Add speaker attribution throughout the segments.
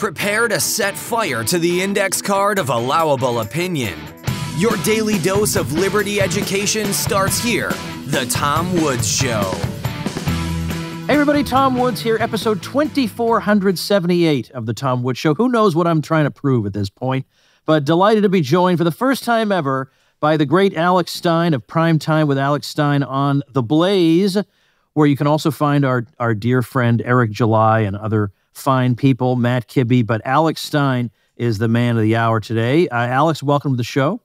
Speaker 1: Prepare to set fire to the index card of allowable opinion. Your daily dose of liberty education starts here. The Tom Woods Show.
Speaker 2: Hey, everybody, Tom Woods here, episode 2478 of The Tom Woods Show. Who knows what I'm trying to prove at this point, but delighted to be joined for the first time ever by the great Alex Stein of Prime Time with Alex Stein on The Blaze, where you can also find our, our dear friend Eric July and other fine people, Matt Kibbe, but Alex Stein is the man of the hour today. Uh, Alex, welcome to the show.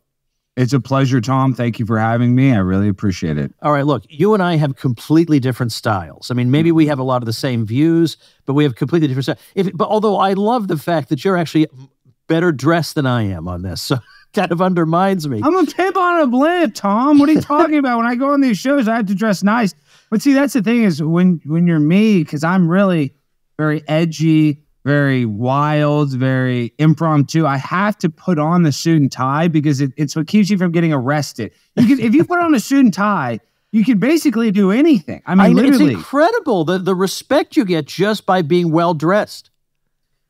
Speaker 3: It's a pleasure, Tom. Thank you for having me. I really appreciate it.
Speaker 2: All right, look, you and I have completely different styles. I mean, maybe we have a lot of the same views, but we have completely different styles. If, but although I love the fact that you're actually better dressed than I am on this, so kind of undermines me.
Speaker 3: I'm a pimp on a blimp, Tom. What are you talking about? When I go on these shows, I have to dress nice. But see, that's the thing is when when you're me, because I'm really very edgy, very wild, very impromptu. I have to put on the suit and tie because it, it's what keeps you from getting arrested. You can, if you put on a suit and tie, you can basically do anything. I mean, I, literally,
Speaker 2: it's incredible the the respect you get just by being well dressed.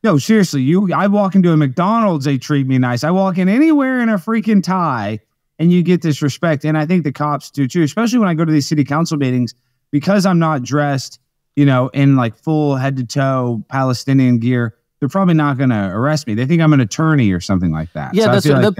Speaker 3: No, seriously, you. I walk into a McDonald's, they treat me nice. I walk in anywhere in a freaking tie, and you get this respect. And I think the cops do too, especially when I go to these city council meetings because I'm not dressed you know, in like full head to toe Palestinian gear, they're probably not going to arrest me. They think I'm an attorney or something like that.
Speaker 2: Yeah, so that's, like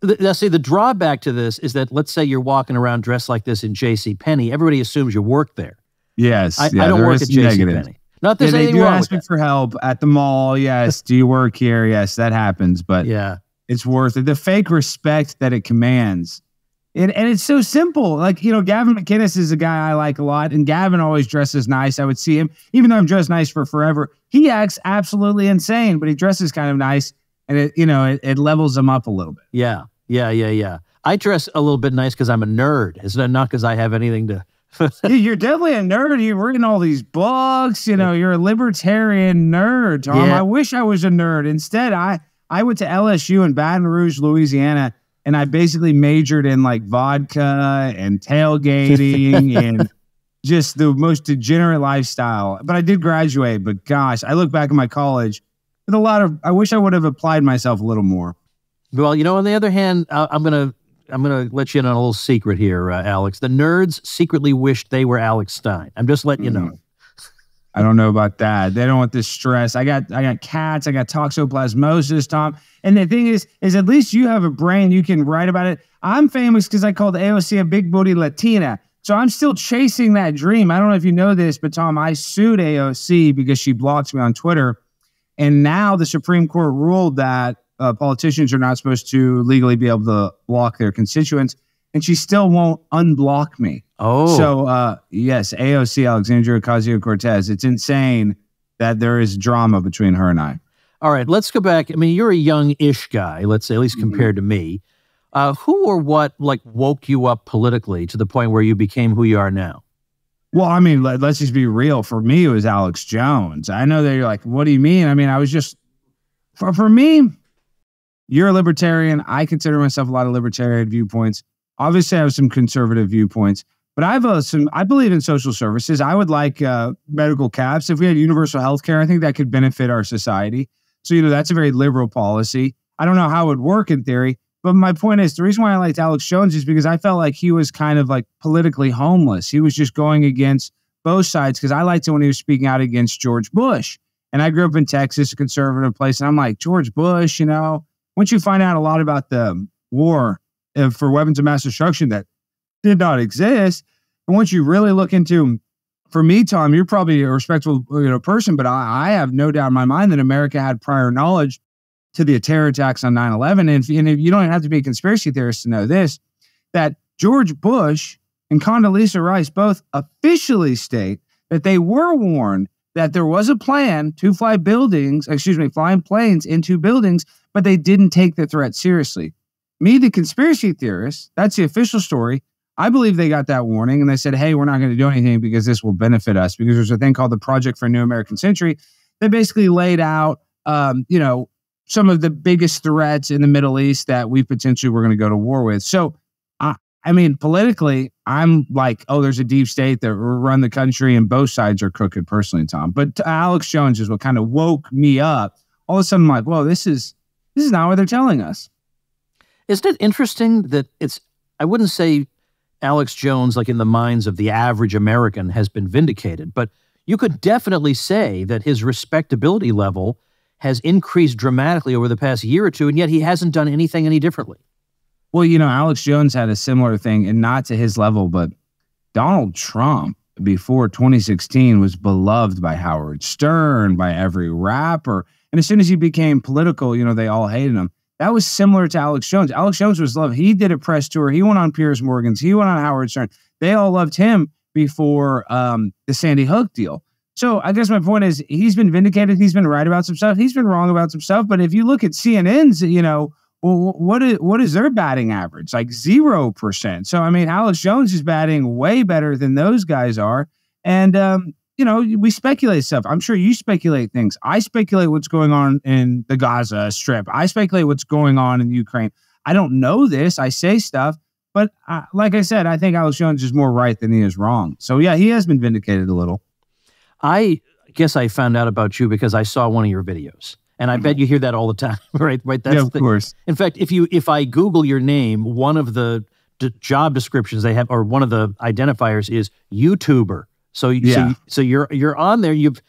Speaker 2: the, that's, the, see the drawback to this is that let's say you're walking around dressed like this in J.C. Penney, everybody assumes you work there.
Speaker 3: Yes,
Speaker 2: I,
Speaker 3: yeah,
Speaker 2: I don't work at J.C. Penney. Not there's
Speaker 3: yeah,
Speaker 2: anything
Speaker 3: they do
Speaker 2: wrong
Speaker 3: ask me for help at the mall. Yes, do you work here? Yes, that happens, but
Speaker 2: yeah,
Speaker 3: it's worth it. The fake respect that it commands and, and it's so simple. Like, you know, Gavin McInnes is a guy I like a lot, and Gavin always dresses nice. I would see him, even though I'm dressed nice for forever. He acts absolutely insane, but he dresses kind of nice, and it, you know, it, it levels him up a little bit.
Speaker 2: Yeah, yeah, yeah, yeah. I dress a little bit nice because I'm a nerd. It's not it not because I have anything to.
Speaker 3: you're definitely a nerd. You've written all these books. You know, you're a libertarian nerd, Tom. Yeah. I wish I was a nerd. Instead, I I went to LSU in Baton Rouge, Louisiana and I basically majored in like vodka and tailgating and just the most degenerate lifestyle. But I did graduate. But gosh, I look back at my college with a lot of. I wish I would have applied myself a little more.
Speaker 2: Well, you know, on the other hand, I'm gonna I'm gonna let you in on a little secret here, uh, Alex. The nerds secretly wished they were Alex Stein. I'm just letting mm-hmm. you know.
Speaker 3: I don't know about that. They don't want this stress. I got I got cats. I got toxoplasmosis, Tom. And the thing is, is at least you have a brain. You can write about it. I'm famous because I called AOC a big booty Latina. So I'm still chasing that dream. I don't know if you know this, but Tom, I sued AOC because she blocked me on Twitter. And now the Supreme Court ruled that uh, politicians are not supposed to legally be able to block their constituents. And she still won't unblock me.
Speaker 2: Oh.
Speaker 3: So, uh, yes, AOC, Alexandria Ocasio Cortez. It's insane that there is drama between her and I.
Speaker 2: All right, let's go back. I mean, you're a young-ish guy, let's say, at least mm-hmm. compared mm-hmm. to me. Uh, who or what like woke you up politically to the point where you became who you are now?
Speaker 3: Well, I mean, let, us just be real. For me, it was Alex Jones. I know that you're like, what do you mean? I mean, I was just for for me. You're a libertarian. I consider myself a lot of libertarian viewpoints. Obviously, I have some conservative viewpoints. But I have uh, some. I believe in social services. I would like uh, medical caps. If we had universal health care, I think that could benefit our society. So you know that's a very liberal policy. I don't know how it would work in theory, but my point is the reason why I liked Alex Jones is because I felt like he was kind of like politically homeless. He was just going against both sides because I liked it when he was speaking out against George Bush. And I grew up in Texas, a conservative place, and I'm like George Bush. You know, once you find out a lot about the war uh, for weapons of mass destruction that did not exist. And once you really look into, for me, Tom, you're probably a respectful you know, person, but I, I have no doubt in my mind that America had prior knowledge to the terror attacks on 9 11. And, and if you don't have to be a conspiracy theorist to know this, that George Bush and Condoleezza Rice both officially state that they were warned that there was a plan to fly buildings, excuse me, flying planes into buildings, but they didn't take the threat seriously. Me, the conspiracy theorist, that's the official story. I believe they got that warning and they said, hey, we're not going to do anything because this will benefit us. Because there's a thing called the Project for a New American Century that basically laid out, um, you know, some of the biggest threats in the Middle East that we potentially were going to go to war with. So, I, I mean, politically, I'm like, oh, there's a deep state that run the country and both sides are crooked personally, Tom. But Alex Jones is what kind of woke me up all of a sudden I'm like, whoa, this is this is not what they're telling us.
Speaker 2: Isn't it interesting that it's I wouldn't say Alex Jones, like in the minds of the average American, has been vindicated, but you could definitely say that his respectability level has increased dramatically over the past year or two, and yet he hasn't done anything any differently.
Speaker 3: Well, you know, Alex Jones had a similar thing, and not to his level, but Donald Trump before 2016 was beloved by Howard Stern, by every rapper. And as soon as he became political, you know, they all hated him. That was similar to Alex Jones. Alex Jones was loved. He did a press tour. He went on Piers Morgan's. He went on Howard Stern. They all loved him before um, the Sandy Hook deal. So I guess my point is he's been vindicated. He's been right about some stuff. He's been wrong about some stuff. But if you look at CNN's, you know, well, what is what is their batting average? Like zero percent. So I mean, Alex Jones is batting way better than those guys are. And um, you know, we speculate stuff. I'm sure you speculate things. I speculate what's going on in the Gaza Strip. I speculate what's going on in Ukraine. I don't know this. I say stuff, but uh, like I said, I think Alex Jones is more right than he is wrong. So yeah, he has been vindicated a little.
Speaker 2: I guess I found out about you because I saw one of your videos. And I bet you hear that all the time, right? Right.
Speaker 3: That's yeah, of
Speaker 2: the,
Speaker 3: course.
Speaker 2: In fact, if you if I Google your name, one of the d- job descriptions they have, or one of the identifiers is YouTuber. So, yeah. so, so you're you're on there. You've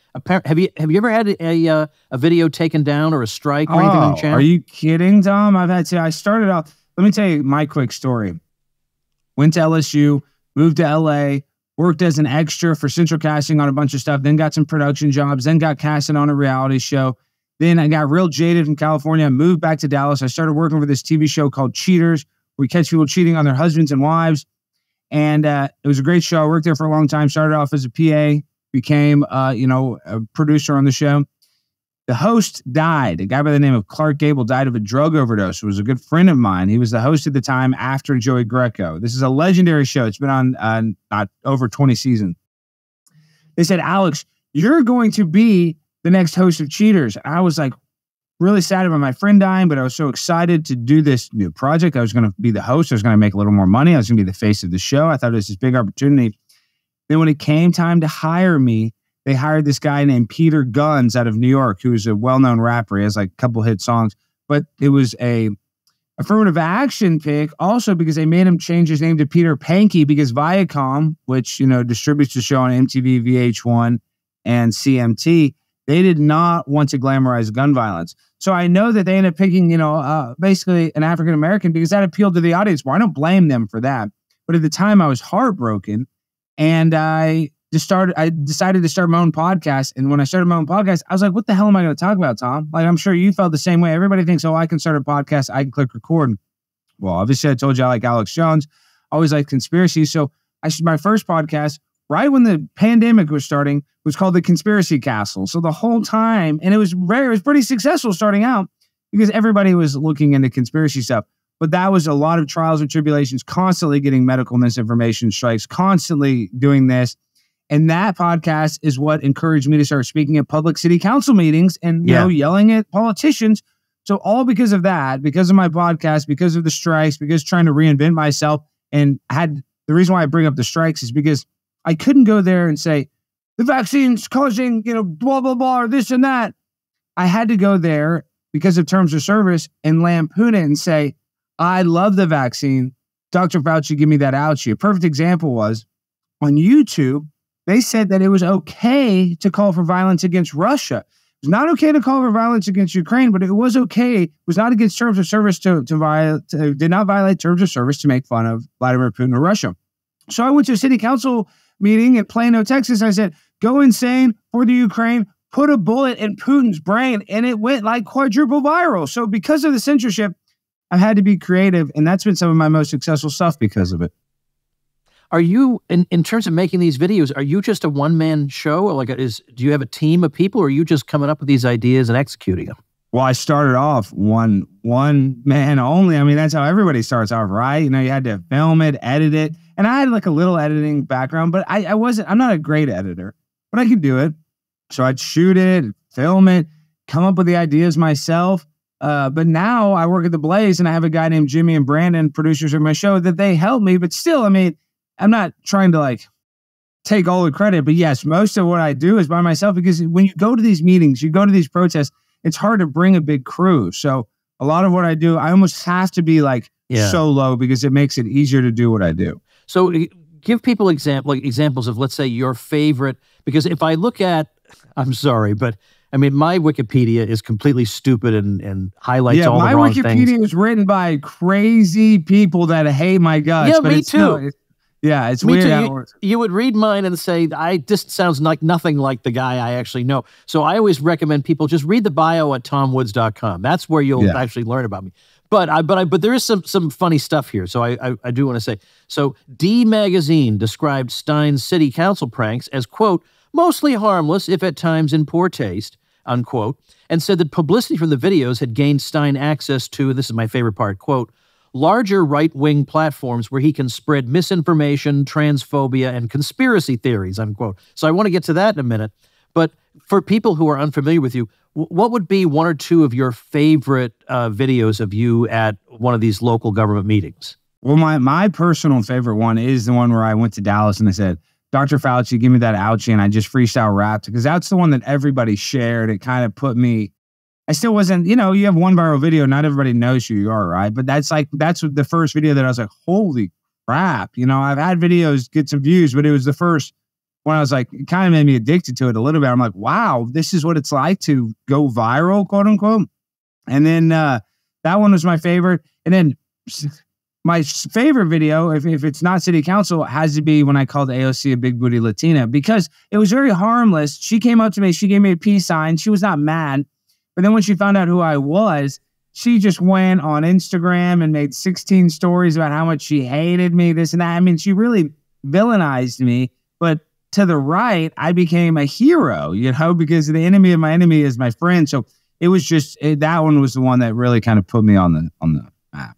Speaker 2: have you have you ever had a a, uh, a video taken down or a strike or oh, anything on the oh, channel?
Speaker 3: Are you kidding, Tom? I've had to. I started off. Let me tell you my quick story. Went to LSU, moved to LA, worked as an extra for Central Casting on a bunch of stuff, then got some production jobs, then got casted on a reality show. Then I got real jaded from California. I moved back to Dallas. I started working for this TV show called Cheaters, where we catch people cheating on their husbands and wives. And uh, it was a great show. I worked there for a long time. Started off as a PA, became uh, you know a producer on the show. The host died. A guy by the name of Clark Gable died of a drug overdose. It was a good friend of mine. He was the host at the time after Joey Greco. This is a legendary show. It's been on uh, not over 20 seasons. They said, Alex, you're going to be the next host of Cheaters. I was like really sad about my friend dying, but I was so excited to do this new project. I was going to be the host. I was going to make a little more money. I was going to be the face of the show. I thought it was this big opportunity. Then when it came time to hire me, they hired this guy named Peter Gunz out of New York, who's a well-known rapper. He has like a couple hit songs, but it was a affirmative action pick also because they made him change his name to Peter Pankey because Viacom, which you know distributes the show on MTV, VH1, and CMT, they did not want to glamorize gun violence. So I know that they ended up picking, you know, uh, basically an African American because that appealed to the audience more. I don't blame them for that. But at the time, I was heartbroken, and I just started. I decided to start my own podcast. And when I started my own podcast, I was like, "What the hell am I going to talk about, Tom?" Like, I'm sure you felt the same way. Everybody thinks, "Oh, I can start a podcast. I can click record." Well, obviously, I told you I like Alex Jones. I always like conspiracy. So I should, my first podcast right when the pandemic was starting was called the Conspiracy Castle. So the whole time, and it was rare, it was pretty successful starting out because everybody was looking into conspiracy stuff. But that was a lot of trials and tribulations, constantly getting medical misinformation strikes, constantly doing this. And that podcast is what encouraged me to start speaking at public city council meetings and you know yelling at politicians. So all because of that, because of my podcast, because of the strikes, because trying to reinvent myself, and had the reason why I bring up the strikes is because I couldn't go there and say, the vaccine's causing, you know, blah, blah, blah, or this and that. I had to go there because of terms of service and lampoon it and say, I love the vaccine. Dr. Fauci, give me that ouchie. A perfect example was on YouTube, they said that it was okay to call for violence against Russia. It was not okay to call for violence against Ukraine, but it was okay. It was not against terms of service to, to violate, did not violate terms of service to make fun of Vladimir Putin or Russia. So I went to a city council meeting in Plano, Texas. I said, go insane for the Ukraine, put a bullet in Putin's brain. And it went like quadruple viral. So because of the censorship, I've had to be creative. And that's been some of my most successful stuff because of it.
Speaker 2: Are you in, in terms of making these videos, are you just a one man show? Or like is do you have a team of people or are you just coming up with these ideas and executing them?
Speaker 3: Well, I started off one one man only. I mean, that's how everybody starts off, right? You know, you had to film it, edit it. And I had like a little editing background, but I, I wasn't, I'm not a great editor, but I could do it. So I'd shoot it, film it, come up with the ideas myself. Uh, but now I work at the Blaze and I have a guy named Jimmy and Brandon, producers of my show, that they help me. But still, I mean, I'm not trying to like take all the credit. But yes, most of what I do is by myself because when you go to these meetings, you go to these protests, it's hard to bring a big crew. So a lot of what I do, I almost have to be like
Speaker 2: Yeah.
Speaker 3: solo because it makes it easier to do what I do.
Speaker 2: So uh, give people example like examples of let's say your favorite because if I look at I'm sorry, but I mean my Wikipedia is completely stupid and, and highlights
Speaker 3: yeah,
Speaker 2: all
Speaker 3: my
Speaker 2: the wrong
Speaker 3: Wikipedia
Speaker 2: things.
Speaker 3: is written by crazy people that hate my guts.
Speaker 2: Yeah,
Speaker 3: but
Speaker 2: me
Speaker 3: it's no-
Speaker 2: too.
Speaker 3: it's- yeah, it's
Speaker 2: Me
Speaker 3: weird.
Speaker 2: too. You, you would read mine and say, I just sounds like nothing like the guy I actually know. So I always recommend people just read the bio at tomwoods.com. That's where you'll
Speaker 3: Yeah.
Speaker 2: actually learn about me. But I but I but there is some some funny stuff here. So I I, I do want to say. So D magazine described Stein's city council pranks as quote, mostly harmless, if at times in poor taste, unquote, and said that publicity from the videos had gained Stein access to, this is my favorite part, quote, larger right wing platforms where he can spread misinformation, transphobia, and conspiracy theories, unquote. So I want to get to that in a minute. But for people who are unfamiliar with you, what would be one or two of your favorite uh, videos of you at one of these local government meetings?
Speaker 3: Well, my my personal favorite one is the one where I went to Dallas and I said, Dr. Fauci, give me that ouchie. And I just freestyle rapped because that's the one that everybody shared. It kind of put me, I still wasn't, you know, you have one viral video, not everybody knows who you are, right? But that's like, that's the first video that I was like, holy crap. You know, I've had videos get some views, but it was the first when I was like, it kind of made me addicted to it a little bit. I'm like, wow, this is what it's like to go viral, quote unquote. And then uh, that one was my favorite. And then my favorite video, if, if it's not city council, has to be when I called AOC a big booty Latina because it was very harmless. She came up to me, she gave me a peace sign. She was not mad. But then when she found out who I was, she just went on Instagram and made 16 stories about how much she hated me, this and that. I mean, she really villainized me. But to the right, I became a hero, you know, because the enemy of my enemy is my friend. So it was just it, that one was the one that really kind of put me on the on the map.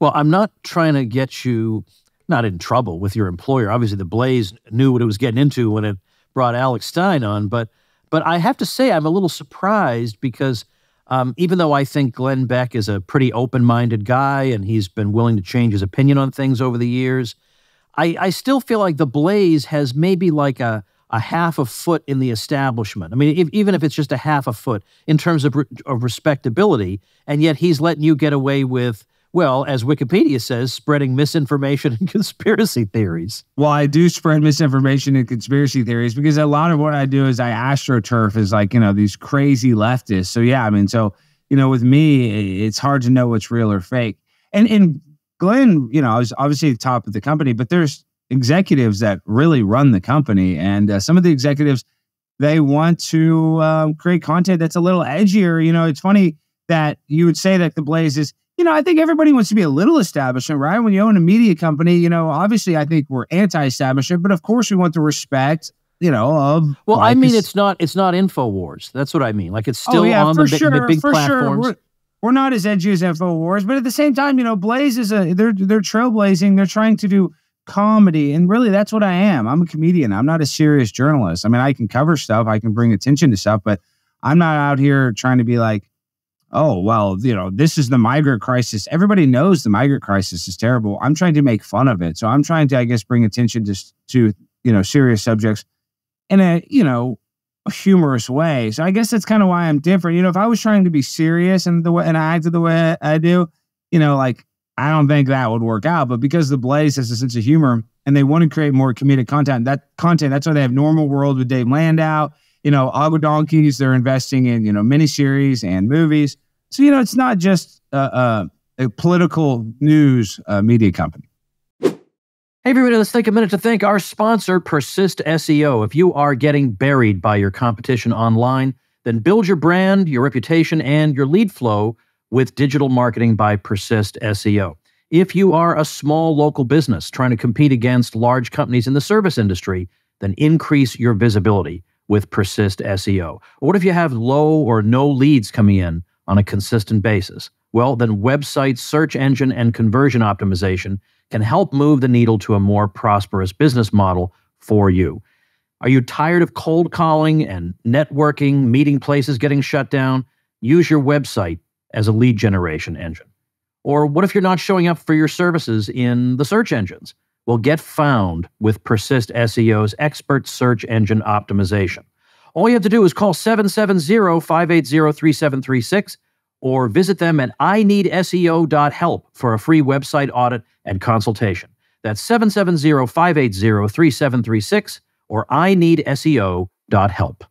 Speaker 2: Well, I'm not trying to get you not in trouble with your employer. Obviously, the Blaze knew what it was getting into when it brought Alex Stein on, but but I have to say I'm a little surprised because um, even though I think Glenn Beck is a pretty open-minded guy and he's been willing to change his opinion on things over the years, I, I still feel like the Blaze has maybe like a a half a foot in the establishment. I mean, if, even if it's just a half a foot in terms of, re- of respectability, and yet he's letting you get away with, well, as Wikipedia says, spreading misinformation and conspiracy theories.
Speaker 3: Well, I do spread misinformation and conspiracy theories because a lot of what I do is I astroturf is like, you know, these crazy leftists. So yeah, I mean, so, you know, with me, it's hard to know what's real or fake. And and Glenn, you know, I was obviously the top of the company, but there's executives that really run the company. And uh, some of the executives, they want to um, create content that's a little edgier. You know, it's funny that you would say that the Blaze is you know, I think everybody wants to be a little establishment, right? When you own a media company, you know, obviously I think we're anti-establishment, but of course we want the respect, you know, of
Speaker 2: Well, I mean, it's not it's not Infowars. That's what I mean. Like it's still
Speaker 3: oh, yeah,
Speaker 2: on the big,
Speaker 3: sure,
Speaker 2: the big platforms.
Speaker 3: Sure. We're, not as edgy as Infowars but at the same time, you know, Blaze is a they're they're trailblazing. They're trying to do comedy, and really, that's what I am. I'm a comedian. I'm not a serious journalist. I mean, I can cover stuff, I can bring attention to stuff, but I'm not out here trying to be like, oh, well, you know, this is the migrant crisis. Everybody knows the migrant crisis is terrible. I'm trying to make fun of it, so I'm trying to, I guess, bring attention to to you know serious subjects in a you know humorous way. So I guess that's kind of why I'm different. You know, if I was trying to be serious and the way and I acted the way I do, you know, like I don't think that would work out. But because the Blaze has a sense of humor and they want to create more comedic content, that content that's why they have Normal World with Dave Landau. You know, Aqua Donkeys, they're investing in you know miniseries and movies. So you know, it's not just uh, uh, a political news uh, media company.
Speaker 2: Hey, everybody, let's take a minute to thank our sponsor, Persist SEO. If you are getting buried by your competition online, then build your brand, your reputation, and your lead flow with digital marketing by Persist SEO. If you are a small local business trying to compete against large companies in the service industry, then increase your visibility with Persist SEO. What if you have low or no leads coming in on a consistent basis? Well, then website search engine and conversion optimization can help move the needle to a more prosperous business model for you. Are you tired of cold calling and networking, meeting places getting shut down? Use your website as a lead generation engine. Or what if you're not showing up for your services in the search engines? Well, get found with Persist SEO's expert search engine optimization. All you have to do is call 770 580 3736 or visit them at ineedseo.help for a free website audit and consultation. That's 770 580 3736 or ineedseo.help.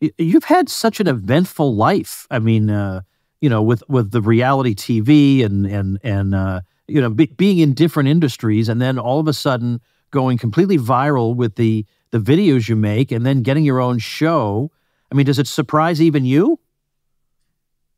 Speaker 2: You've had such an eventful life. I mean, uh, you know, with, with the reality TV and, and, and uh, you know, be, being in different industries and then all of a sudden going completely viral with the, the videos you make and then getting your own show. I mean, does it surprise even you?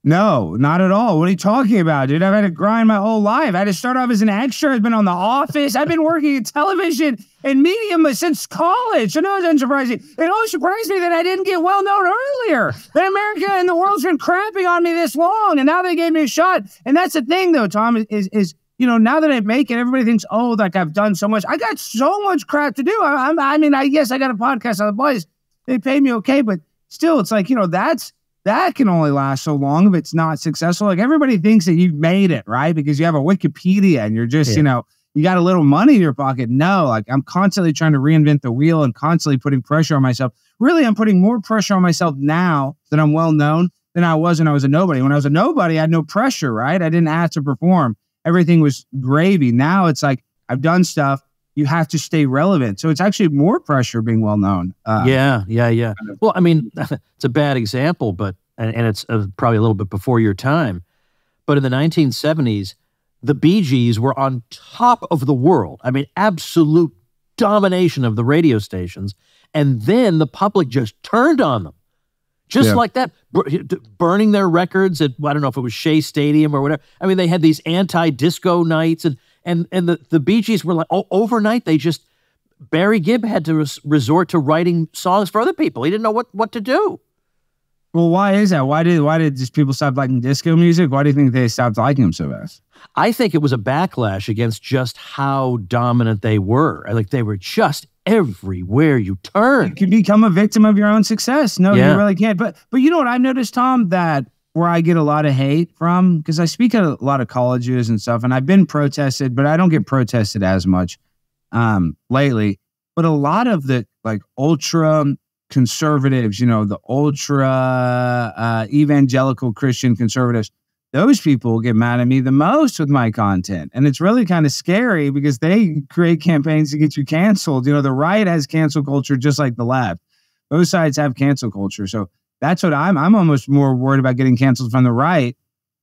Speaker 3: No, not at all. What are you talking about, dude? I've had to grind my whole life. I had to start off as an extra. I've been on The Office. I've been working in television and media since college. So no, it's unsurprising. It always surprised me that I didn't get well known earlier. That America and the world's been crapping on me this long, and now they gave me a shot. And that's the thing, though, Tom, is is you know now that I make it, everybody thinks, oh, like I've done so much. I got so much crap to do. I, I, I mean, I guess I got a podcast on the boys. They pay me okay, but still, it's like you know that's that can only last so long if it's not successful. Like everybody thinks that you've made it, right? Because you have a Wikipedia and you're just, yeah. you know, you got a little money in your pocket. No, like I'm constantly trying to reinvent the wheel and constantly putting pressure on myself. Really, I'm putting more pressure on myself now that I'm well known than I was when I was a nobody. When I was a nobody, I had no pressure, right? I didn't have to perform. Everything was gravy. Now it's like I've done stuff. You have to stay relevant. So it's actually more pressure being well known.
Speaker 2: Uh, yeah, yeah, yeah. Well, I mean, it's a bad example, but and, and it's uh, probably a little bit before your time. But in the 1970s, the Bee Gees were on top of the world. I mean, absolute domination of the radio stations. And then the public just turned on them, just yeah. like that, burning their records at I don't know if it was Shea Stadium or whatever. I mean, they had these anti-disco nights, and and and the the Bee Gees were like oh, overnight they just Barry Gibb had to res- resort to writing songs for other people. He didn't know what what to do.
Speaker 3: Well, why is that? Why did why did just people stop liking disco music? Why do you think they stopped liking them so fast?
Speaker 2: I think it was a backlash against just how dominant they were. Like they were just everywhere you turn.
Speaker 3: You can become a victim of your own success. No, yeah. you really can't. But but you know what I've noticed, Tom, that where I get a lot of hate from because I speak at a lot of colleges and stuff, and I've been protested, but I don't get protested as much um, lately. But a lot of the like ultra conservatives, you know, the ultra uh, evangelical Christian conservatives, those people get mad at me the most with my content. And it's really kind of scary because they create campaigns to get you canceled. You know, the right has cancel culture just like the left. Both sides have cancel culture. So that's what I'm I'm almost more worried about getting canceled from the right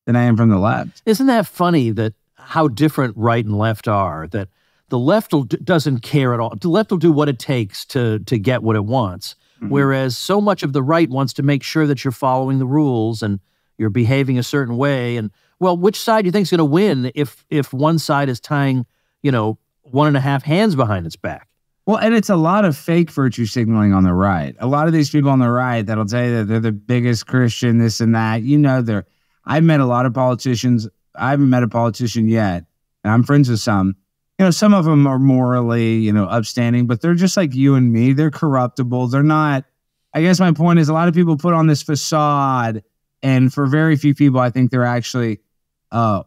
Speaker 3: than I am from the left.
Speaker 2: Isn't that funny that how different right and left are that the left will, doesn't care at all. The left will do what it takes to to get what it wants Mm-hmm. Whereas so much of the right wants to make sure that you're following the rules and you're behaving a certain way. And well, which side do you think is going to win if if one side is tying, you know, one and a half hands behind its back?
Speaker 3: Well, and it's a lot of fake virtue signaling on the right. A lot of these people on the right that'll tell you that they're the biggest Christian, this and that. You know, they're. I've met a lot of politicians. I haven't met a politician yet, and I'm friends with some you know, some of them are morally, you know, upstanding, but they're just like you and me. They're corruptible. They're not. I guess my point is a lot of people put on this facade, and for very few people, I think they're actually uh,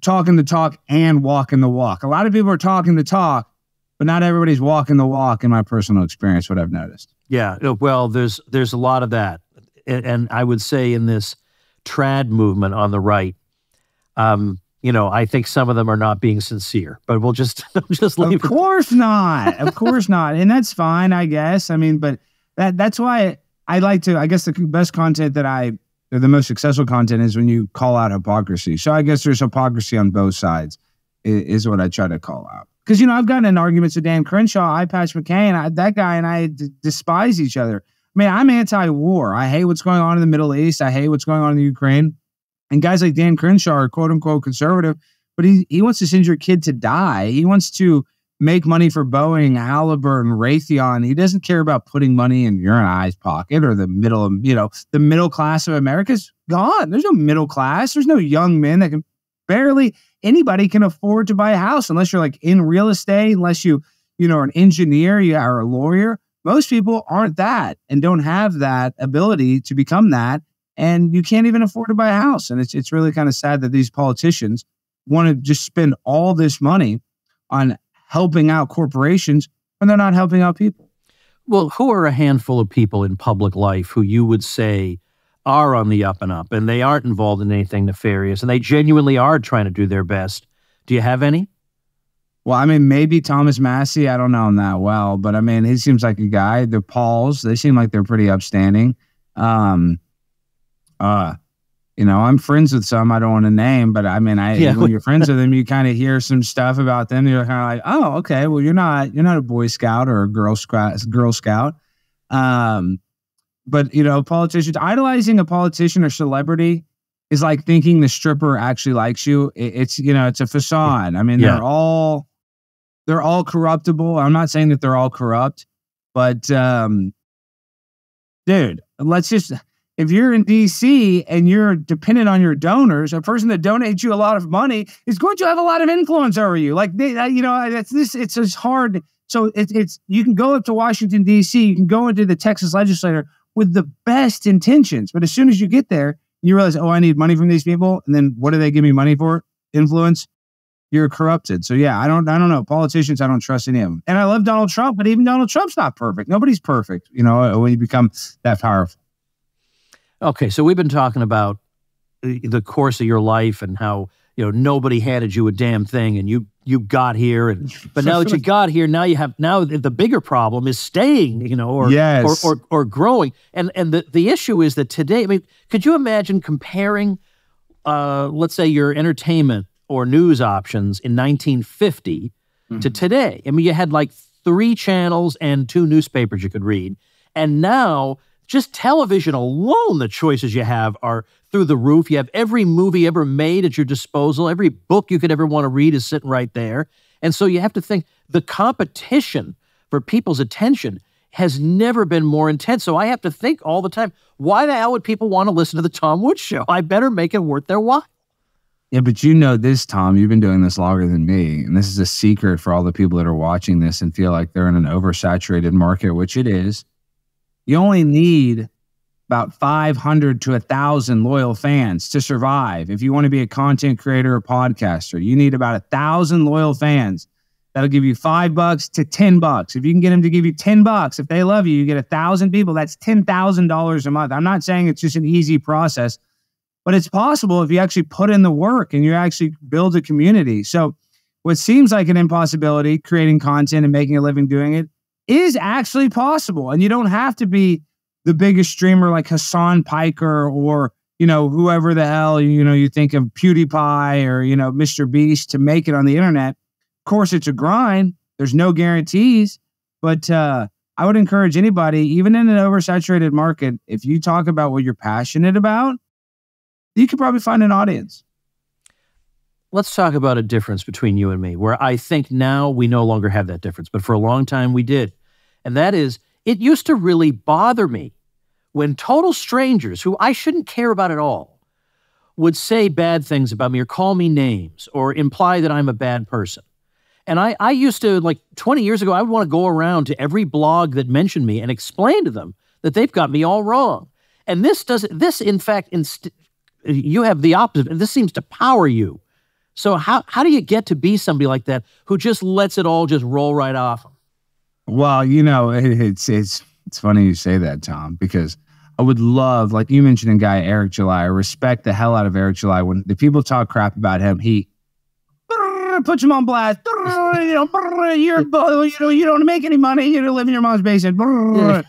Speaker 3: talking the talk and walking the walk. A lot of people are talking the talk, but not everybody's walking the walk. In my personal experience, what I've noticed.
Speaker 2: Yeah, uh, well, there's there's a lot of that, and I would say in this trad movement on the right, um, you know, I think some of them are not being sincere, but we'll just just leave.
Speaker 3: Of course not. Of course not, and that's fine, I guess. I mean, but that that's why I like to. I guess the best content that I, or the most successful content is when you call out hypocrisy. So I guess there's hypocrisy on both sides, is, is what I try to call out. Because you know, I've gotten in arguments with Dan Crenshaw, Eyepatch McCain. I, that guy and I d- despise each other. I mean, I'm anti-war. I hate what's going on in the Middle East. I hate what's going on in the Ukraine. And guys like Dan Crenshaw are quote unquote conservative, but he, he wants to send your kid to die. He wants to make money for Boeing, Halliburton, Raytheon. He doesn't care about putting money in your I's pocket or the middle of, you know, the middle class of America's gone. There's no middle class. There's no young men that can barely anybody can afford to buy a house unless you're like in real estate, unless you, you know, are an engineer, you are a lawyer. Most people aren't that and don't have that ability to become that and you can't even afford to buy a house. And it's it's really kind of sad that these politicians want to just spend all this money on helping out corporations when they're not helping out people.
Speaker 2: Well, who are a handful of people in public life who you would say are on the up and up and they aren't involved in anything nefarious and they genuinely are trying to do their best? Do you have any?
Speaker 3: Well, I mean, maybe Thomas Massie. I don't know him that well, but I mean, he seems like a guy. The Pauls, they seem like they're pretty upstanding. Um, uh, you know, I'm friends with some I don't want to name, but I mean, I yeah. when you're friends with them, you kind of hear some stuff about them. You're kind of like, oh, okay, well, you're not you're not a Boy Scout or a Girl Scout, Girl Scout. Um, but you know, politicians idolizing a politician or celebrity is like thinking the stripper actually likes you. It, it's you know, it's a facade. I mean, yeah. they're all they're all corruptible. I'm not saying that they're all corrupt, but um, dude, let's just if you're in DC and you're dependent on your donors, a person that donates you a lot of money is going to have a lot of influence over you. Like they, you know, it's this. It's as hard. So it's it's you can go up to Washington D.C. You can go into the Texas legislature with the best intentions, but as soon as you get there, you realize, oh, I need money from these people, and then what do they give me money for? Influence. You're corrupted. So yeah, I don't, I don't know. Politicians, I don't trust any of them. And I love Donald Trump, but even Donald Trump's not perfect. Nobody's perfect. You know, when you become that powerful.
Speaker 2: Okay, so we've been talking about uh, the course of your life and how you know nobody handed you a damn thing and you you got here and but now that you got here now you have now the bigger problem is staying you know or
Speaker 3: yes.
Speaker 2: or, or, or growing and and the the issue is that today i mean could you imagine comparing uh let's say your entertainment or news options in 1950 mm-hmm. to today i mean you had like three channels and two newspapers you could read and now just television alone, the choices you have are through the roof. You have every movie ever made at your disposal. Every book you could ever want to read is sitting right there. And so you have to think the competition for people's attention has never been more intense. So I have to think all the time, why the hell would people want to listen to the Tom Woods show? I better make it worth their while.
Speaker 3: Yeah, but you know this, Tom. You've been doing this longer than me. And this is a secret for all the people that are watching this and feel like they're in an oversaturated market, which it is. You only need about 500 to 1,000 loyal fans to survive. If you want to be a content creator or podcaster, you need about a 1,000 loyal fans. That'll give you five bucks to 10 bucks. If you can get them to give you 10 bucks, if they love you, you get a thousand people. That's $10,000 a month. I'm not saying it's just an easy process, but it's possible if you actually put in the work and you actually build a community. So, what seems like an impossibility, creating content and making a living doing it, is actually possible. And you don't have to be the biggest streamer like Hasan Piker or, you know, whoever the hell, you know, you think of PewDiePie or, you know, Mr. Beast to make it on the internet. Of course, it's a grind. There's no guarantees. But uh, I would encourage anybody, even in an oversaturated market, if you talk about what you're passionate about, you could probably find an audience
Speaker 2: let's talk about a difference between you and me, where I think now we no longer have that difference, but for a long time we did. And that is, it used to really bother me when total strangers who I shouldn't care about at all would say bad things about me or call me names or imply that I'm a bad person. And I, I used to, like 20 years ago, I would want to go around to every blog that mentioned me and explain to them that they've got me all wrong. And this does, this in fact, inst- you have the opposite. This seems to power you so how how do you get to be somebody like that who just lets it all just roll right off?
Speaker 3: Well, you know, it's it's it's funny you say that, Tom, because I would love, like you mentioned, a guy Eric July. I respect the hell out of Eric July. When the people talk crap about him, he puts him on blast. you know, you're you know you don't make any money. You live in your mom's basement.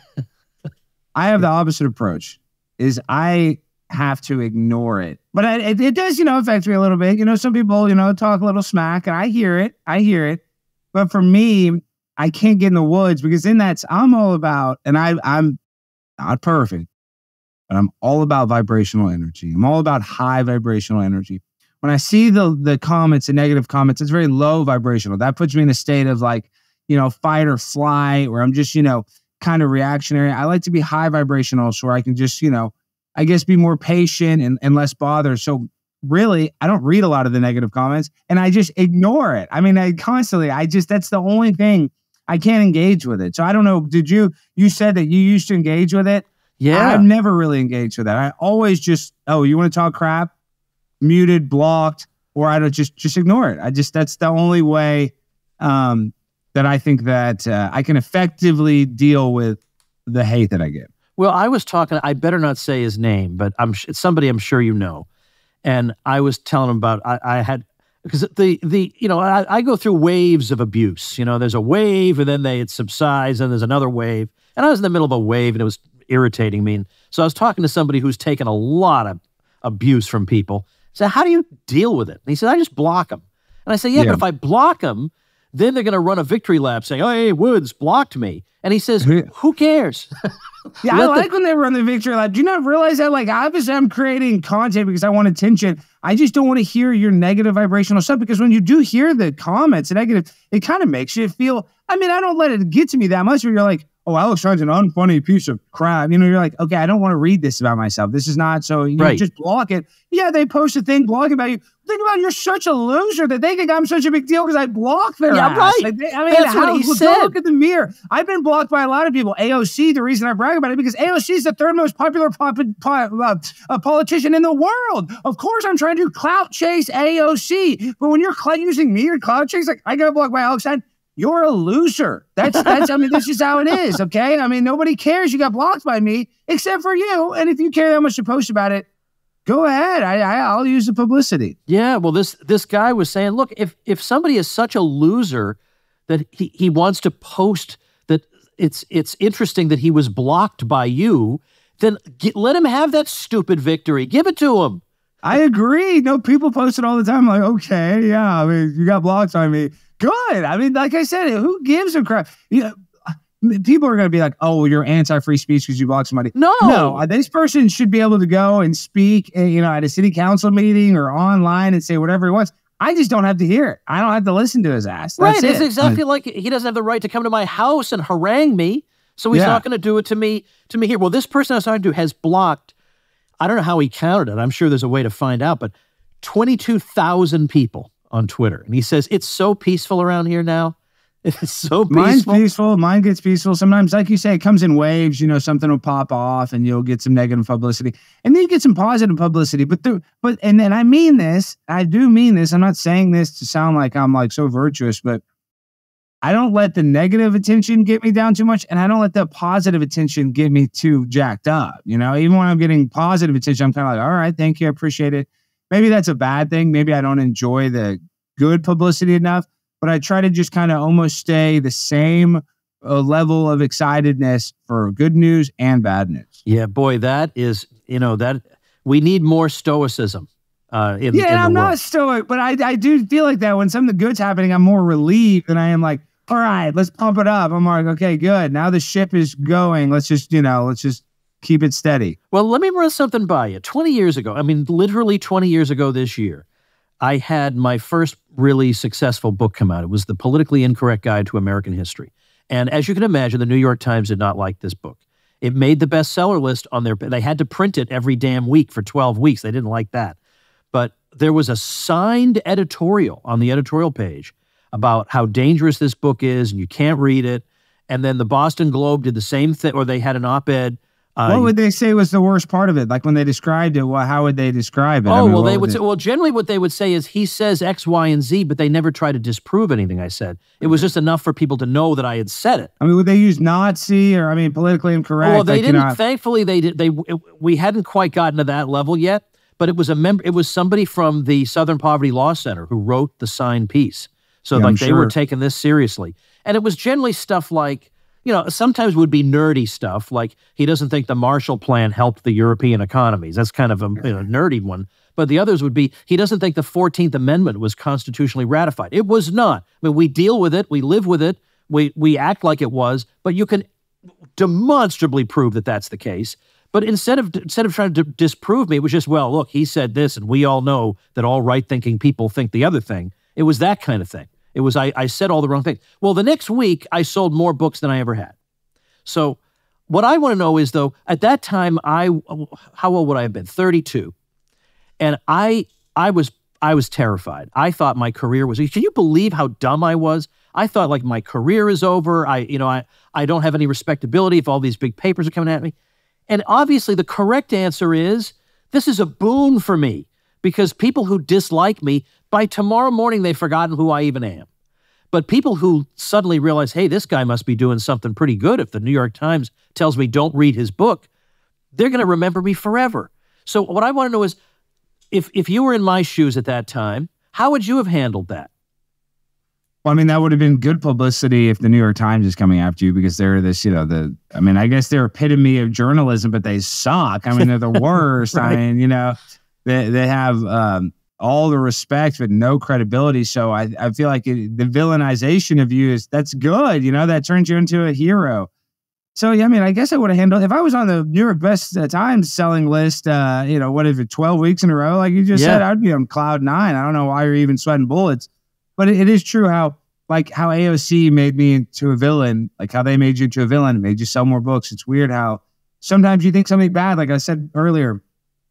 Speaker 3: I have the opposite approach. Is I have to ignore it. But it, it does, you know, affect me a little bit. You know, some people, you know, talk a little smack and I hear it. I hear it. But for me, I can't get in the woods because then that's, I'm all about, and I, I'm not perfect, but I'm all about vibrational energy. I'm all about high vibrational energy. When I see the the comments and negative comments, it's very low vibrational. That puts me in a state of like, you know, fight or flight, where I'm just, you know, kind of reactionary. I like to be high vibrational so I can just, you know, I guess, be more patient and, and less bothered. So really, I don't read a lot of the negative comments and I just ignore it. I mean, I constantly, I just, that's the only thing I can't engage with it. So I don't know. Did you, you said that you used to engage with it?
Speaker 2: Yeah.
Speaker 3: I've never really engaged with that. I always just, oh, you want to talk crap? Muted, blocked, or I don't just, just ignore it. I just, that's the only way um, that I think that uh, I can effectively deal with the hate that I get.
Speaker 2: Well, I was talking. I better not say his name, but I'm it's somebody I'm sure you know. And I was telling him about I, I had because the the you know I, I, go through waves of abuse. You know, there's a wave and then they it subsides and there's another wave. And I was in the middle of a wave and it was irritating me. And so I was talking to somebody who's taken a lot of abuse from people. So "How do you deal with it?" And he said, "I just block them." And I said, "Yeah, yeah. but if I block them, then they're going to run a victory lap saying, "Oh, hey, Woods blocked me." And he says, "Who cares?"
Speaker 3: yeah, I like the- when they run the victory lap. Do you not realize that? Like, obviously, I'm creating content because I want attention. I just don't want to hear your negative vibrational stuff because when you do hear the comments, negative, it kind of makes you feel. I mean, I don't let it get to me that much. Where you're like, oh, Alex Jones an unfunny piece of crap. You know, you're like, okay, I don't want to read this about myself. This is not so. You right. know, just block it. Yeah, they post a thing blogging about you. Think about it, you're such a loser that they think I'm such a big deal because I blocked their
Speaker 2: yeah,
Speaker 3: ass.
Speaker 2: Right.
Speaker 3: Like
Speaker 2: they, I mean, That's how, what he said.
Speaker 3: look at the mirror. I've been blocked by a lot of people. AOC, the reason I brag about it because AOC is the third most popular pop, pop, uh, uh, politician in the world. Of course, I'm trying to clout chase AOC, but when you're cl- using me or clout chase, like I got blocked by Alex you're a loser. That's that's I mean, this is how it is, okay? I mean, nobody cares you got blocked by me except for you. And if you care that much to post about it, go ahead. I, I I'll use the publicity.
Speaker 2: Yeah, well this this guy was saying, look, if if somebody is such a loser that he, he wants to post that it's it's interesting that he was blocked by you, then get, let him have that stupid victory. Give it to him.
Speaker 3: I agree. No, people post it all the time. Like, okay, yeah, I mean, you got blocked by me good. I mean, like I said, who gives a crap? You know, people are going to be like, "Oh, you're anti-free speech because you block somebody."
Speaker 2: No,
Speaker 3: no. Uh, this person should be able to go and speak, eh, you know, at a city council meeting or online and say whatever he wants. I just don't have to hear it. I don't have to listen to his ass. That's
Speaker 2: right. It's it. exactly like he doesn't have the right to come to my house and harangue me. So he's yeah. not going to do it to me. To me here. Well, this person I was talking to has blocked. I don't know how he counted it. I'm sure there's a way to find out, but twenty-two thousand people on Twitter, and he says it's so peaceful around here now. It's so peaceful.
Speaker 3: Mine's peaceful. Mine gets peaceful. Sometimes, like you say, it comes in waves. You know, something will pop off, and you'll get some negative publicity, and then you get some positive publicity. But the but and then I mean this. I do mean this. I'm not saying this to sound like I'm like so virtuous, but I don't let the negative attention get me down too much, and I don't let the positive attention get me too jacked up. You know, even when I'm getting positive attention, I'm kind of like, all right, thank you, I appreciate it maybe that's a bad thing. Maybe I don't enjoy the good publicity enough, but I try to just kind of almost stay the same uh, level of excitedness for good news and bad news.
Speaker 2: Yeah, boy, that is, you know, that we need more stoicism. Uh, in,
Speaker 3: yeah,
Speaker 2: in
Speaker 3: I'm
Speaker 2: world.
Speaker 3: not stoic, but I, I do feel like that when something good's happening, I'm more relieved than I am like, all right, let's pump it up. I'm like, okay, good. Now the ship is going. Let's just, you know, let's just keep it steady.
Speaker 2: Well, let me run something by you. 20 years ago, I mean, literally 20 years ago this year, I had my first really successful book come out. It was The Politically Incorrect Guide to American History. And as you can imagine, the New York Times did not like this book. It made the bestseller list on their, they had to print it every damn week for 12 weeks. They didn't like that. But there was a signed editorial on the editorial page about how dangerous this book is and you can't read it. And then the Boston Globe did the same thing, or they had an op ed
Speaker 3: uh, what would they say was the worst part of it? Like when they described it, well, how would they describe it?
Speaker 2: Oh, I mean, well, they would say, well, generally what they would say is he says X, Y, and Z, but they never try to disprove anything I said. It was just enough for people to know that I had said it.
Speaker 3: I mean, would they use Nazi or I mean, politically incorrect?
Speaker 2: Well, they like, didn't. You know, thankfully, they did. They we hadn't quite gotten to that level yet, but it was a member. It was somebody from the Southern Poverty Law Center who wrote the signed piece. So yeah, like they were taking this seriously, and it was generally stuff like you know, sometimes would be nerdy stuff like he doesn't think the Marshall Plan helped the European economies. That's kind of a you know, nerdy one. But the others would be he doesn't think the 14th Amendment was constitutionally ratified. It was not. I mean, we deal with it, we live with it, we, we act like it was, but you can demonstrably prove that that's the case. But instead of instead of trying to disprove me, it was just, well, look, he said this, and we all know that all right thinking people think the other thing. It was that kind of thing. It was I, I said all the wrong things. Well, the next week I sold more books than I ever had. So what I want to know is though, at that time I how old would I have been? 32. And I I was I was terrified. I thought my career was can you believe how dumb I was? I thought like my career is over. I you know, I I don't have any respectability if all these big papers are coming at me. And obviously the correct answer is this is a boon for me because people who dislike me by tomorrow morning, they've forgotten who I even am. But people who suddenly realize, hey, this guy must be doing something pretty good if the New York Times tells me don't read his book, they're going to remember me forever. So what I want to know is if if you were in my shoes at that time, how would you have handled that?
Speaker 3: Well, I mean, that would have been good publicity if the New York Times is coming after you because they're this, you know, the, I mean, I guess they're epitome of journalism, but they suck. I mean, they're the worst. right. I mean, you know, they, they have um, all the respect, but no credibility. So I, I feel like it, the villainization of you is that's good. You know, that turns you into a hero. So yeah, I mean, I guess I would have handled if I was on the New York Best uh, Times selling list. Uh, you know, what if it twelve weeks in a row, like you just yeah. said, I'd be on cloud nine. I don't know why you're even sweating bullets. But it, it is true how like how AOC made me into a villain, like how they made you into a villain, made you sell more books. It's weird how sometimes you think something bad. Like I said earlier,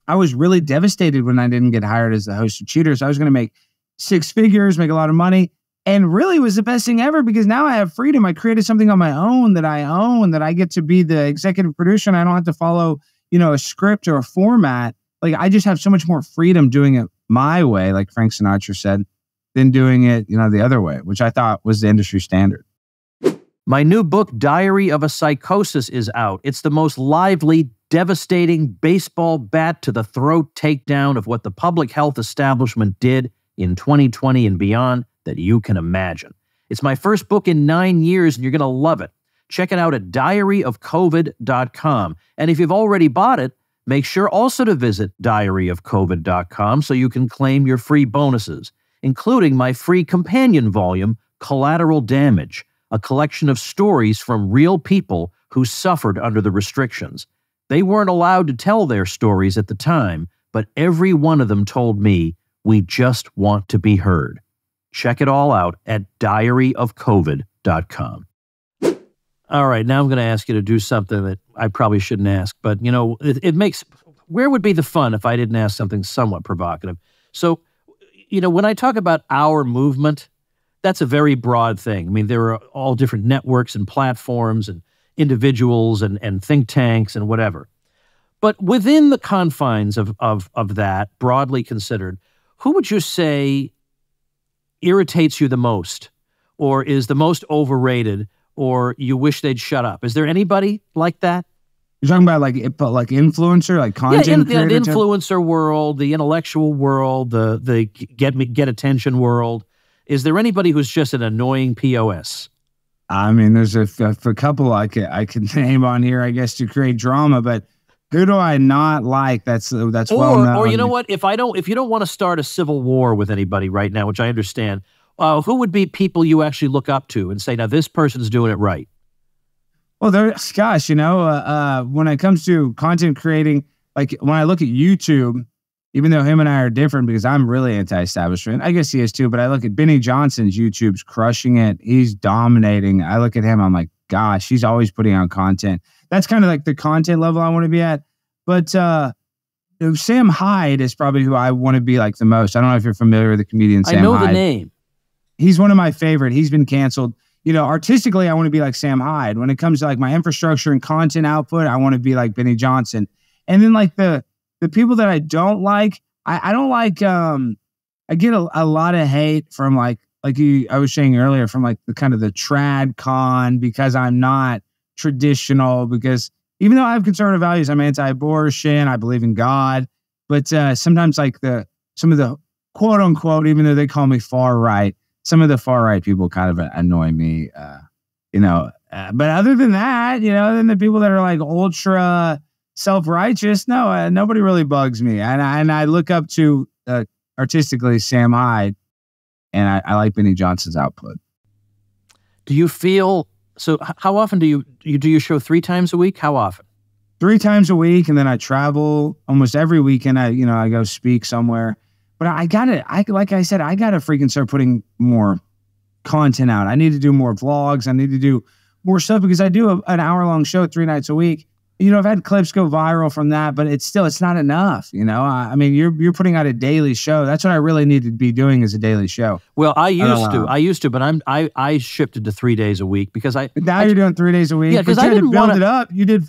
Speaker 3: I was really devastated when I didn't get hired as the host of Cheaters. I was going to make six figures, make a lot of money, and really was the best thing ever because now I have freedom. I created something on my own that I own, that I get to be the executive producer, and I don't have to follow, you know, a script or a format. Like I just have so much more freedom doing it my way, like Frank Sinatra said than doing it, you know, the other way, which I thought was the industry standard.
Speaker 2: My new book, Diary of a Psychosis, is out. It's the most lively, devastating baseball bat to the throat takedown of what the public health establishment did in 2020 and beyond that you can imagine. It's my first book in nine years, and you're going to love it. Check it out at diaryofcovid.com. And if you've already bought it, make sure also to visit diaryofcovid.com so you can claim your free bonuses including my free companion volume, Collateral Damage, a collection of stories from real people who suffered under the restrictions. They weren't allowed to tell their stories at the time, but every one of them told me, We just want to be heard. Check it all out at diaryofcovid.com. All right, now I'm going to ask you to do something that I probably shouldn't ask, but you know, it, it makes where would be the fun if I didn't ask something somewhat provocative? So, you know, when I talk about our movement, that's a very broad thing. I mean, there are all different networks and platforms and individuals and, and think tanks and whatever. But within the confines of, of, of that, broadly considered, who would you say irritates you the most or is the most overrated or you wish they'd shut up? Is there anybody like that?
Speaker 3: You're talking about like like influencer, like content. Yeah, in,
Speaker 2: the, the influencer type? world, the intellectual world, the the get me get attention world. Is there anybody who's just an annoying pos?
Speaker 3: I mean, there's a, a, a couple I could I could name on here, I guess, to create drama, but who do I not like? That's that's
Speaker 2: or,
Speaker 3: well known.
Speaker 2: Or you know what? If I don't, if you don't want to start a civil war with anybody right now, which I understand, uh, who would be people you actually look up to and say, now this person's doing it right?
Speaker 3: Well, there's gosh, you know, uh, uh, when it comes to content creating, like when I look at YouTube, even though him and I are different because I'm really anti-establishment, I guess he is too. But I look at Benny Johnson's YouTube's crushing it. He's dominating. I look at him, I'm like, gosh, he's always putting out content. That's kind of like the content level I want to be at. But uh, Sam Hyde is probably who I want to be like the most. I don't know if you're familiar with the comedian Sam
Speaker 2: I know
Speaker 3: Hyde.
Speaker 2: the name.
Speaker 3: He's one of my favorite. He's been canceled you know, artistically, I want to be like Sam Hyde. When it comes to like my infrastructure and content output, I want to be like Benny Johnson. And then like the the people that I don't like, I, I don't like. um I get a, a lot of hate from like like you I was saying earlier from like the kind of the trad con because I'm not traditional because even though I have conservative values, I'm anti-abortion. I believe in God, but uh, sometimes like the some of the quote unquote, even though they call me far right, some of the far right people kind of annoy me. Uh, you know, uh, but other than that, you know, then the people that are like ultra self righteous, no, uh, nobody really bugs me. And I, and I look up to uh, artistically Sam Hyde, and I, I like Benny Johnson's output.
Speaker 2: Do you feel so? How often do you you do your show three times a week? How often?
Speaker 3: Three times a week, and then I travel almost every weekend. I you know I go speak somewhere. But I gotta, I like I said, I gotta freaking start putting more content out. I need to do more vlogs. I need to do more stuff because I do a, an hour long show three nights a week. You know, I've had clips go viral from that, but it's still it's not enough. You know, I, I mean, you're you're putting out a daily show. That's what I really need to be doing is a daily show.
Speaker 2: Well, I used I to, uh, I used to, but I'm I I shifted to three days a week because I
Speaker 3: now
Speaker 2: I,
Speaker 3: you're doing three days a week.
Speaker 2: Yeah, because I didn't
Speaker 3: build
Speaker 2: wanna,
Speaker 3: it up. You did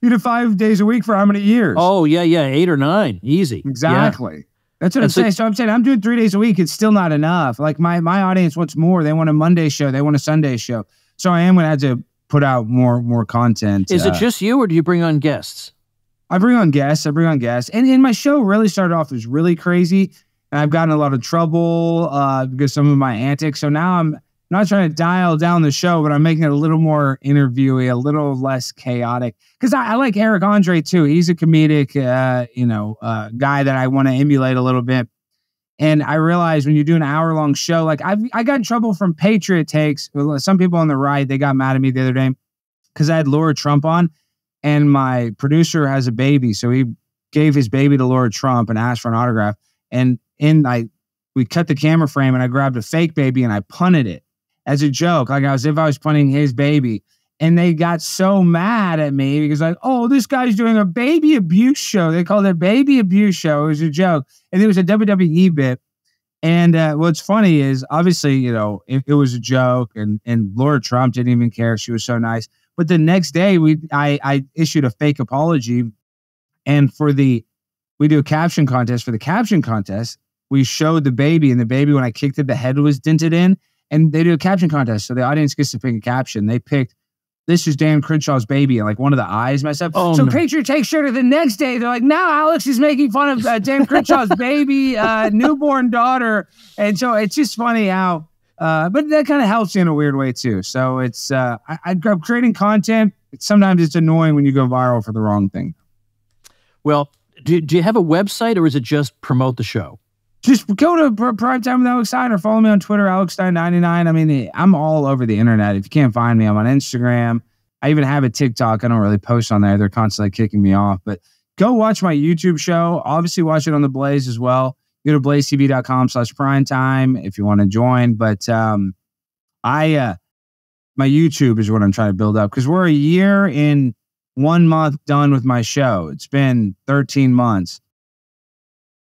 Speaker 3: you did five days a week for how many years?
Speaker 2: Oh yeah, yeah, eight or nine, easy.
Speaker 3: Exactly.
Speaker 2: Yeah.
Speaker 3: That's what
Speaker 2: And
Speaker 3: I'm
Speaker 2: so-
Speaker 3: saying. So I'm saying I'm doing three days a week. It's still not enough. Like my my audience wants more. They want a Monday show. They want a Sunday show. So I am going to have to put out more more content.
Speaker 2: Is it
Speaker 3: Uh,
Speaker 2: just you, or do you bring on guests?
Speaker 3: I bring on guests. I bring on guests. And, and my show really started off as really crazy. And I've gotten a lot of trouble uh, because some of my antics. So now I'm not trying to dial down the show, but I'm making it a little more interviewy, a little less chaotic. Because I, I like Eric Andre too. He's a comedic, uh, you know, uh, guy that I want to emulate a little bit. And I realized when you do an hour long show, like I've, I got in trouble from Patriot Takes. Some people on the right, they got mad at me the other day because I had Laura Trump on and my producer has a baby. So he gave his baby to Laura Trump and asked for an autograph. And in I we cut the camera frame and I grabbed a fake baby and I punted it as a joke, like I was if I was punting his baby. And they got so mad at me because like, oh, this guy's doing a baby abuse show. They called it a baby abuse show. It was a joke. And it was a WWE bit. And uh, what's funny is obviously, you know, it, it was a joke and and Laura Trump didn't even care. She was so nice. But the next day, we I, I issued a fake apology, and for the we do a caption contest. For the caption contest, we showed the baby, and the baby when I kicked it, the head was dented in, and they do a caption contest, so the audience gets to pick a caption. They picked. This is Dan Crenshaw's baby, and like one of the eyes messed up.
Speaker 2: Oh,
Speaker 3: so
Speaker 2: no.
Speaker 3: Patriot takes shirt the next day. They're like, now Alex is making fun of uh, Dan Crenshaw's baby, uh, newborn daughter, and so it's just funny how uh, but that kind of helps you in a weird way too. So it's uh, I, I'm creating content. Sometimes it's annoying when you go viral for the wrong thing.
Speaker 2: Well, do, do you have a website, or is it just promote the show?
Speaker 3: Just go to Pr- Prime Time with Alex Stein or follow me on Twitter, Alex Stein99. I mean, I'm all over the internet. If you can't find me, I'm on Instagram. I even have a TikTok. I don't really post on there. They're constantly kicking me off. But go watch my YouTube show. Obviously, watch it on the Blaze as well. Go to blazetv.com slash prime time if you want to join. But um, I, uh, my YouTube is what I'm trying to build up because we're a year in one month done with my show. It's been 13 months.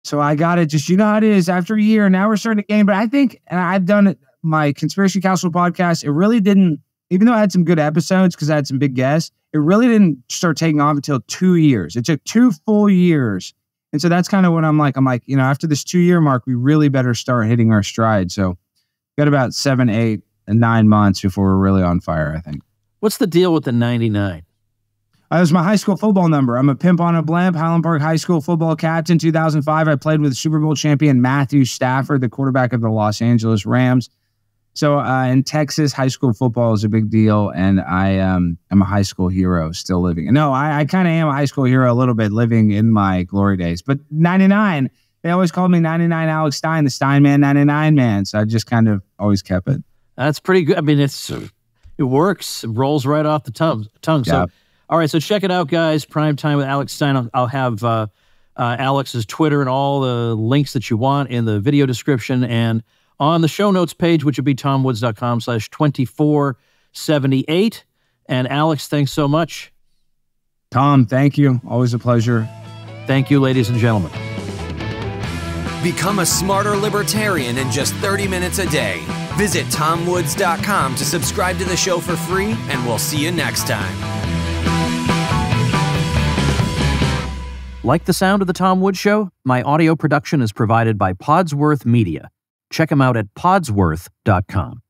Speaker 3: So I got it just, you know how it is after a year. Now we're starting to gain. But I think, and I've done my Conspiracy Council podcast, it really didn't, even though I had some good episodes because I had some big guests, it really didn't start taking off until two years. It took two full years. And so that's kind of what I'm like. I'm like, you know, after this two year mark, we really better start hitting our stride. So got about seven, eight, and nine months before we're really on fire, I think.
Speaker 2: What's the deal with the 99?
Speaker 3: That was my high school football number. I'm a pimp on a blimp, Highland Park High School football captain. 2005, I played with Super Bowl champion Matthew Stafford, the quarterback of the Los Angeles Rams. So uh, in Texas, high school football is a big deal, and I um, am a high school hero still living. No, I, I kind of am a high school hero a little bit, living in my glory days. But 99, they always called me 99 Alex Stein, the Stein Man, 99 Man. So I just kind of always kept it.
Speaker 2: That's pretty good. I mean, it's it works. It rolls right off the tongue. tongue. So,
Speaker 3: Yeah.
Speaker 2: All right. So check it out, guys. Prime time with Alex Stein. I'll, I'll have uh, uh, Alex's Twitter and all the links that you want in the video description and on the show notes page, which would be tomwoods.com slash 2478. And Alex, thanks so much.
Speaker 3: Tom, thank you. Always a pleasure.
Speaker 2: Thank you, ladies and gentlemen.
Speaker 1: Become a smarter libertarian in just 30 minutes a day. Visit tomwoods.com to subscribe to the show for free, and we'll see you next time.
Speaker 2: Like the sound of The Tom Woods Show? My audio production is provided by Podsworth Media. Check them out at podsworth.com.